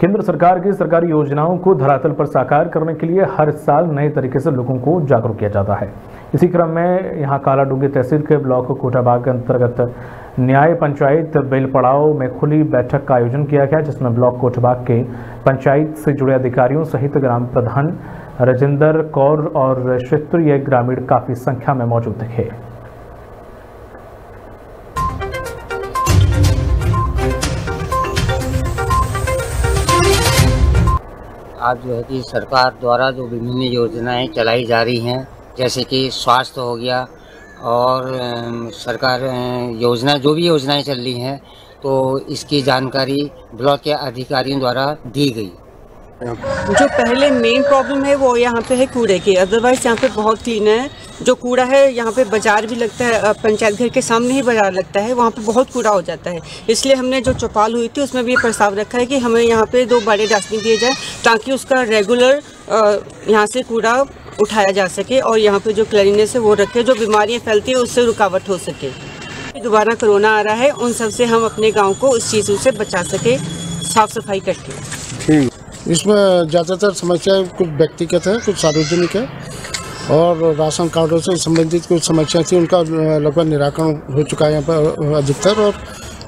केंद्र सरकार की सरकारी योजनाओं को धरातल पर साकार करने के लिए हर साल नए तरीके से लोगों को जागरूक किया जाता है। इसी क्रम में यहाँ काला डूँगी तहसील के ब्लॉक कोटाबाग के अंतर्गत न्याय पंचायत बेलपड़ाव में खुली बैठक का आयोजन किया गया, जिसमें ब्लॉक कोटबाग के पंचायत से जुड़े अधिकारियों सहित ग्राम प्रधान राजेंद्र कौर और क्षेत्रीय ग्रामीण काफ़ी संख्या में मौजूद थे। आज जो है कि सरकार द्वारा जो विभिन्न योजनाएँ चलाई जा रही हैं, जैसे कि स्वास्थ्य हो गया और सरकार योजना, जो भी योजनाएँ चल रही हैं तो इसकी जानकारी ब्लॉक के अधिकारियों द्वारा दी गई। जो पहले मेन प्रॉब्लम है वो यहाँ पे है कूड़े की। अदरवाइज़ यहाँ पे बहुत क्लीन है। जो कूड़ा है, यहाँ पे बाज़ार भी लगता है पंचायत घर के सामने ही बाज़ार लगता है। वहाँ पे बहुत कूड़ा हो जाता है। इसलिए हमने जो चौपाल हुई थी, उसमें भी ये प्रस्ताव रखा है कि हमें यहाँ पे दो बड़े डस्टबिन दिए जाए, ताकि उसका रेगुलर यहाँ से कूड़ा उठाया जा सके और यहाँ पे जो क्लीनिनेस है वो रखे, जो बीमारियाँ फैलती है, उससे रुकावट हो सके। दोबारा कोरोना आ रहा है, उन सबसे हम अपने गाँव को उस चीज़ों से बचा सके, साफ़ सफ़ाई करके। इसमें ज़्यादातर समस्याएँ कुछ व्यक्तिगत है, कुछ सार्वजनिक है, और राशन कार्डों से संबंधित कुछ समस्या थी, उनका लगभग निराकरण हो चुका है यहाँ पर अधिकतर, और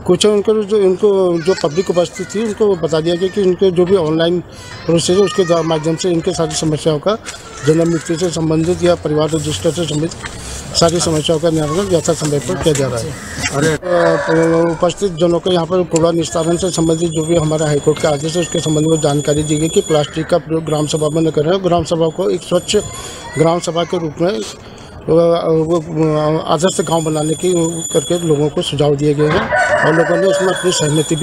कुछ उनको जो उनको, जो पब्लिक उपस्थित थी, उनको बता दिया गया कि उनके जो भी ऑनलाइन प्रोसेस है, उसके माध्यम से इनके सारी समस्याओं का जन्म मृत्यु से संबंधित या परिवार रजिस्टर से संबंधित सारी समस्याओं का निराकरण यथा समय पर किया जा रहा है। अ, उपस्थित जनों को यहाँ पर कूड़ा निस्तारण से संबंधित जो भी हमारा हाईकोर्ट के आदेश है उसके संबंध में जानकारी दी गई कि प्लास्टिक का प्रयोग ग्राम सभा में न करें। ग्राम सभा को एक स्वच्छ ग्राम सभा के रूप में आदर्श गाँव बनाने की करके लोगों को सुझाव दिए गए हैं और लोगों ने इसमें अपनी सहमति